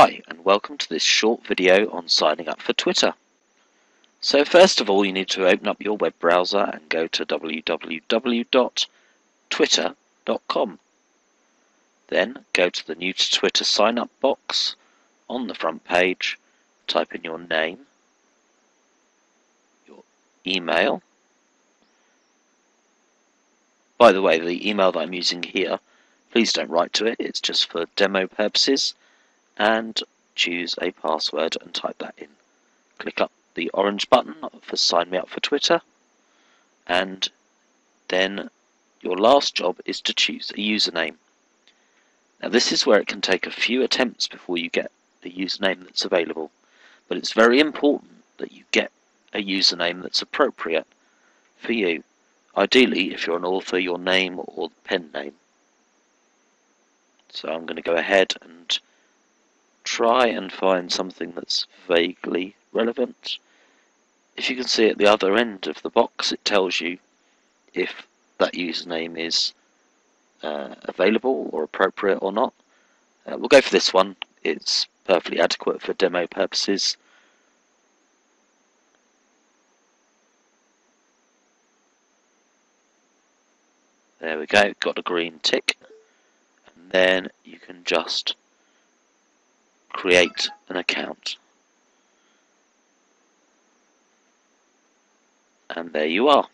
Hi and welcome to this short video on signing up for Twitter. So first of all you need to open up your web browser and go to www.twitter.com. Then go to the new to Twitter sign up box on the front page, type in your name, your email. By the way, the email that I'm using here, please don't write to it, it's just for demo purposes and choose a password and type that in. Click up the orange button for sign me up for Twitter and then your last job is to choose a username. Now this is where it can take a few attempts before you get the username that's available, but it's very important that you get a username that's appropriate for you. Ideally, if you're an author, your name or pen name. So I'm going to go ahead and try and find something that's vaguely relevant. If you can see at the other end of the box, it tells you if that username is uh, available or appropriate or not. Uh, we'll go for this one. It's perfectly adequate for demo purposes. There we go, got a green tick. And then you can just create an account. And there you are.